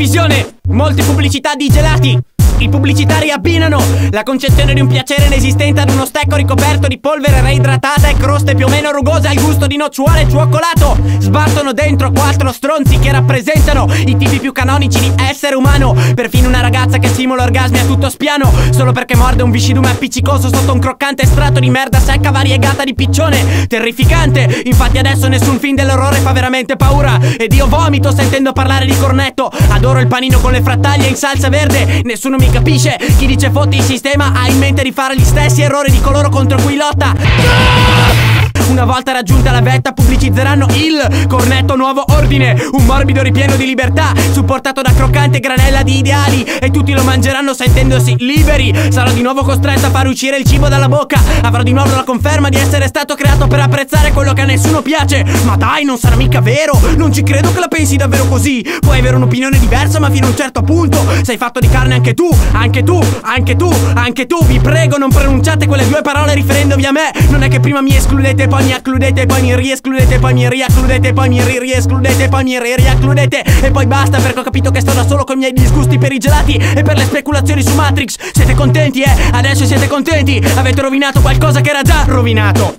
Televisione, molte pubblicità di gelati. I pubblicitari abbinano la concezione di un piacere inesistente ad uno stecco ricoperto di polvere reidratata e croste più o meno rugose al gusto di nocciuale e cioccolato. Sbattono dentro quattro stronzi che rappresentano i tipi più canonici di essere umano. Perfino una ragazza che simula orgasmi a tutto spiano, solo perché morde un viscidume appiccicoso sotto un croccante estratto di merda secca variegata di piccione. Terrificante, infatti adesso nessun film dell'orrore fa veramente paura. Ed io vomito sentendo parlare di cornetto. Adoro il panino con le frattaglie in salsa verde. Nessuno mi capisce. Chi dice fotti il sistema ha in mente di fare gli stessi errori di coloro contro cui lotta. Una volta raggiunta la vetta pubblicizzeranno il cornetto nuovo ordine. Un morbido ripieno di libertà supportato da croccante granella di ideali. E tutti lo mangeranno sentendosi liberi. Sarò di nuovo costretto a far uscire il cibo dalla bocca. Avrò di nuovo la conferma di essere stato creato per apprezzare quello che a nessuno piace. Ma dai non sarà mica vero. Non ci credo che la pensi davvero così. Puoi avere un'opinione diversa ma fino a un certo punto Sei fatto di carne anche tu, anche tu, anche tu, anche tu. Vi prego non pronunciate quelle due parole riferendovi a me. Non è che prima mi escludete poi mi accludete poi mi riescludete poi mi riaccludete poi mi riescludete poi mi riaccludete E poi basta perché ho capito che sto da solo con i miei disgusti per i gelati E per le speculazioni su Matrix Siete contenti eh? Adesso siete contenti? Avete rovinato qualcosa che era già rovinato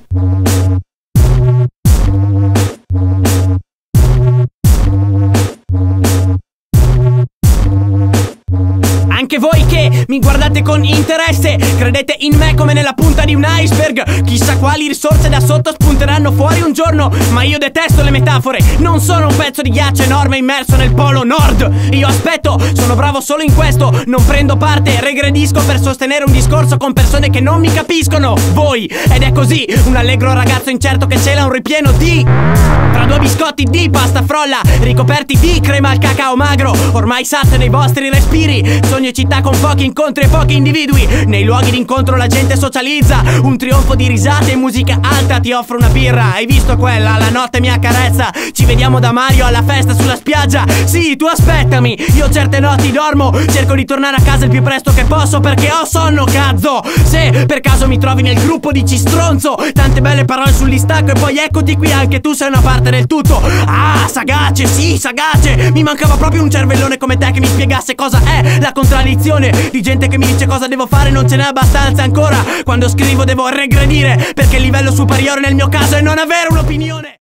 Anche voi che mi guardate con interesse, credete in me come nella punta di un iceberg. Chissà quali risorse da sotto spunteranno fuori un giorno. Ma io detesto le metafore. Non sono un pezzo di ghiaccio enorme immerso nel polo nord. Io aspetto, sono bravo solo in questo. Non prendo parte, regredisco per sostenere un discorso con persone che non mi capiscono. Voi, ed è così, un allegro ragazzo incerto che cela un ripieno di. Tra due biscotti di pasta frolla, ricoperti di crema al cacao magro. Ormai satte dei vostri respiri. Sogno e città con pochi incontri e pochi individui. Nei luoghi d'incontro la gente socializza. Un trionfo di risate e musica alta ti offro una birra. Hai visto quella? La notte mi accarezza. Ci vediamo da Mario alla festa sulla spiaggia. Sì, tu aspettami. Io certe notti dormo. Cerco di tornare a casa il più presto che posso perché ho sonno, cazzo. Se per caso mi trovi nel gruppo di Cistronzo, tante belle parole sul distacco e poi eccoti qui anche tu sei una parte del tutto. Ah, sagace, sì, sagace. Mi mancava proprio un cervellone come te che mi spiegasse cosa è la contraddizione di gente che mi dice cosa devo fare non ce n'è abbastanza ancora. Quando scrivo devo regredire perché il livello superiore nel mio caso è non avere un'opinione.